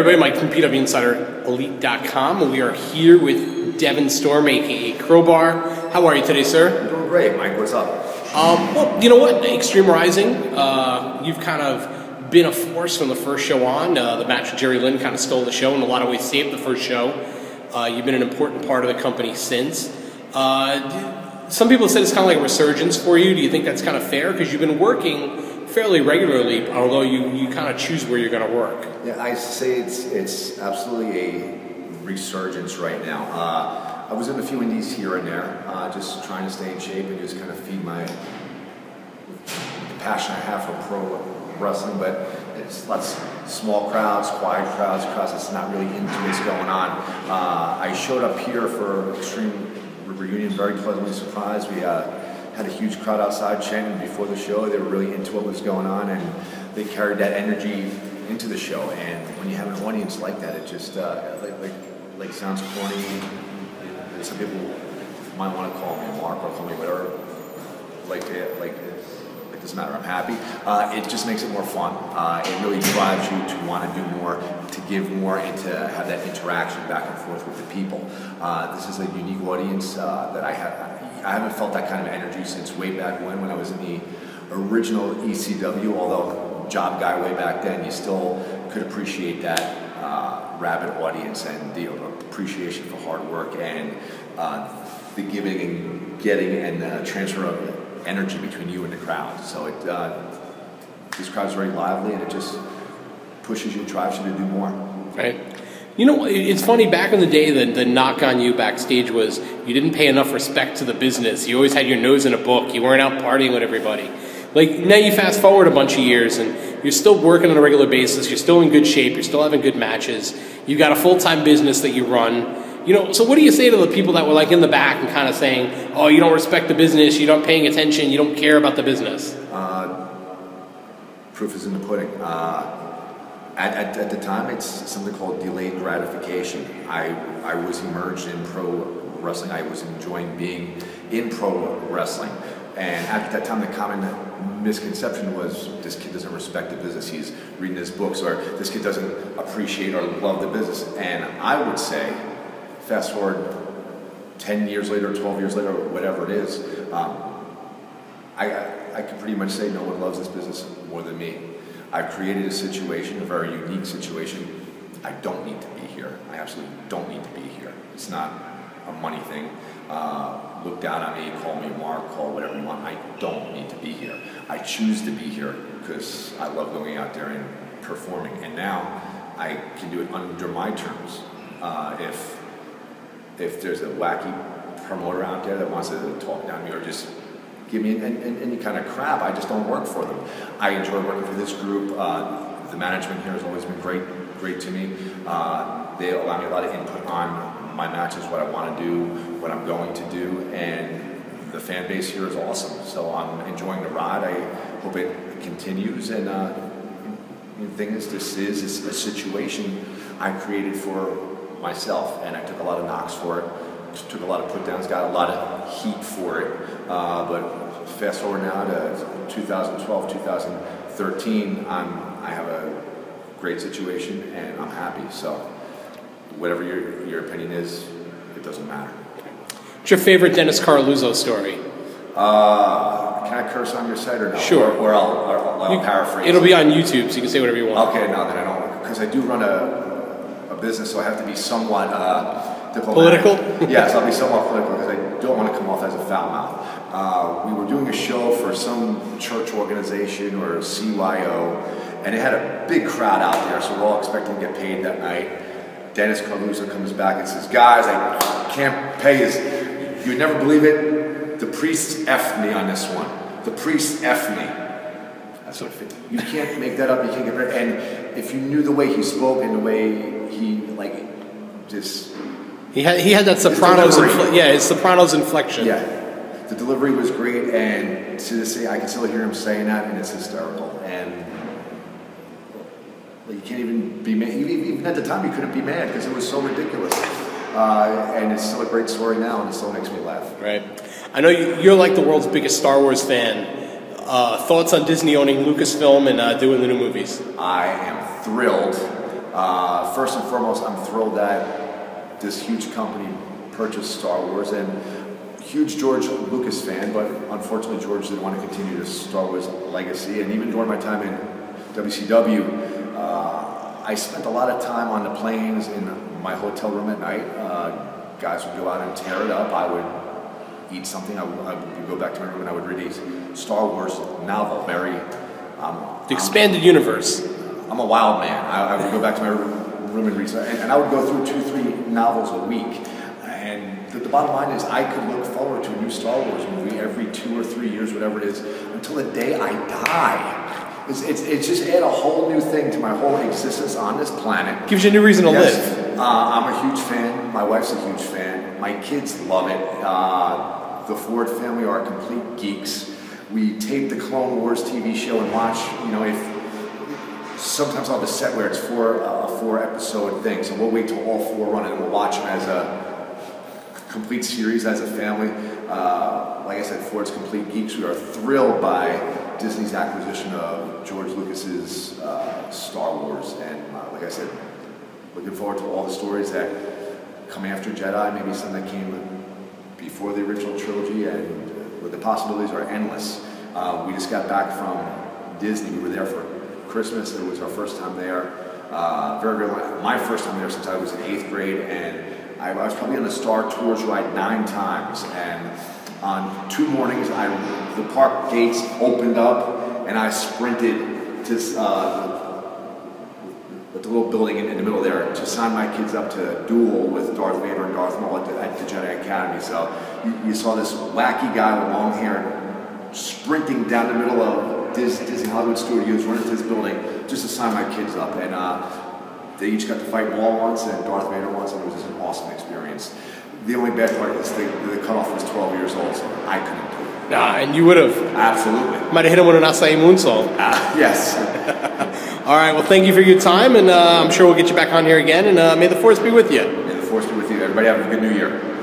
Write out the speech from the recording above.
everybody, Mike from PW Insider Elite.com, and we are here with Devon Storm, aka Crowbar. How are you today, sir? Doing great, Mike. What's up? Um, well, you know what? Extreme Rising, uh, you've kind of been a force from the first show on. Uh, the match with Jerry Lynn kind of stole the show in a lot of ways, saved the first show. Uh, you've been an important part of the company since. Uh, some people said it's kind of like a resurgence for you. Do you think that's kind of fair? Because you've been working fairly regularly, although you, you kind of choose where you're going to work. Yeah, I say it's it's absolutely a resurgence right now. Uh, I was in a few indies here and there, uh, just trying to stay in shape and just kind of feed my passion I have for pro wrestling. But it's lots small crowds, quiet crowds, crowds that's not really into what's going on. Uh, I showed up here for Extreme Reunion, very pleasantly surprised. We uh, had a huge crowd outside chanting before the show. They were really into what was going on, and they carried that energy into the show. And when you have an audience like that, it just uh, like, like like sounds corny. Some people might want to call me Mark or call me whatever. Like like it doesn't matter. I'm happy. Uh, it just makes it more fun. Uh, it really drives you to want to do more, to give more, and to have that interaction back and forth with the people. Uh, this is a unique audience uh, that I have. I haven't felt that kind of energy since way back when, when I was in the original ECW. Although job guy way back then, you still could appreciate that uh, rabid audience and the appreciation for hard work and uh, the giving and getting and transfer of energy between you and the crowd. So it, uh, this crowd is very lively and it just pushes you, drives you to do more. Right. You know, it's funny. Back in the day, the, the knock on you backstage was you didn't pay enough respect to the business. You always had your nose in a book. You weren't out partying with everybody. Like now, you fast forward a bunch of years, and you're still working on a regular basis. You're still in good shape. You're still having good matches. You've got a full time business that you run. You know, so what do you say to the people that were like in the back and kind of saying, "Oh, you don't respect the business. You're not paying attention. You don't care about the business." Uh, proof is in the pudding. Uh, at, at, at, the time, it's something called delayed gratification. I, I was immersed in pro wrestling. I was enjoying being in pro wrestling. And at that time, the common misconception was this kid doesn't respect the business. He's reading his books, or this kid doesn't appreciate or love the business. And I would say, fast forward 10 years later, 12 years later, whatever it is, um, I, I can pretty much say no one loves this business more than me. I've created a situation, a very unique situation. I don't need to be here. I absolutely don't need to be here. It's not a money thing. Uh, look down on me, call me Mark, call whatever you want. I don't need to be here. I choose to be here because I love going out there and performing. And now I can do it under my terms. Uh, if if there's a wacky promoter out there that wants to talk down to me or just give me any, any, kind of crap. I just don't work for them. I enjoy working for this group. Uh, the management here has always been great, great to me. Uh, they allow me a lot of input on my matches, what I want to do, what I'm going to do, and the fan base here is awesome. So I'm enjoying the ride. I hope it continues. And uh, the thing is, this is a situation I created for myself, and I took a lot of knocks for it took a lot of put downs, got a lot of heat for it. Uh, but fast forward now to 2012, 2013, I'm, I have a great situation and I'm happy. So whatever your, your opinion is, it doesn't matter. What's your favorite Dennis Coraluzzo story? Uh, can I curse on your site or no? Sure. Or, or I'll, or I'll you, paraphrase. It'll be on YouTube, so you can say whatever you want. Okay, no, then I don't, because I do run a, a business, so I have to be somewhat uh, diplomatic. Political? yes, I'll be somewhat political because I don't want to come off as a foul mouth. Uh, we were doing a show for some church organization or CYO, and it had a big crowd out there, so we're all expecting to get paid that night. Dennis Coraluzzo comes back and says, guys, I can't pay this. You'd never believe it. The priests effed me on this one. The priests effed me. That's what You can't make that up. You can't get rid. And if you knew the way he spoke and the way he like just he had he had that sopranos infl- yeah his sopranos inflection. Yeah. The delivery was great and to this day I can still hear him saying that and it's hysterical. And you can't even be mad even at the time you couldn't be mad because it was so ridiculous. Uh, and it's still a great story now and it still makes me laugh. Right. I know you're like the world's biggest Star Wars fan. Uh, thoughts on Disney owning Lucasfilm and uh, doing the new movies? I am thrilled. Uh, first and foremost, I'm thrilled that this huge company purchased Star Wars and huge George Lucas fan, but unfortunately George didn't want to continue the Star Wars legacy. And even during my time in WCW, uh, I spent a lot of time on the planes in my hotel room at night. Uh, guys would go out and tear it up. I would eat something. I would, I would go back to my room and I would read a Star Wars novel. Very um, the expanded um, universe. I'm a wild man. I, I, would go back to my room and and I would go through two, three novels a week. And the, the, bottom line is, I could look forward to a new Star Wars movie every two or three years, whatever it is, until the day I die. It's, it's, it's just add a whole new thing to my whole existence on this planet. Gives you a new reason to yes. live. Uh, I'm a huge fan. My wife's a huge fan. My kids love it. Uh, the Ford family are complete geeks. We tape the Clone Wars TV show and watch, you know, if sometimes I'll a set where it's four, uh, a four episode thing. So we'll wait till all four run and we'll watch them as a complete series as a family. Uh, like I said, Ford's Complete Geeks, we are thrilled by Disney's acquisition of George Lucas's uh, Star Wars. And uh, like I said, looking forward to all the stories that come after Jedi, maybe some that came before the original trilogy, and uh, the possibilities are endless. Uh, we just got back from Disney. We were there for Christmas. It was our first time there. Uh, very, very, my first time there since I was in eighth grade, and I, I was probably on the Star Tours ride nine times. And on two mornings, I the park gates opened up, and I sprinted to uh, the little building in, in, the middle there to sign my kids up to duel with Darth Vader and Darth Maul at the, at the Jedi Academy. So you, you, saw this wacky guy with long hair sprinting down the middle of Disney, Disney Hollywood Studios, to this building just to sign my kids up. And uh, they each got to fight Maul once and Darth Vader once, and it was just an awesome experience. The only bad part is the, the cutoff was 12 years old, so I couldn't do it. Nah, and you would have. Absolutely. Might have hit him with an Asai moonsault. Uh, yes. All right. Well, thank you for your time, and uh, I'm sure we'll get you back on here again. And uh, may the force be with you. May the force be with you. Everybody have a good New Year.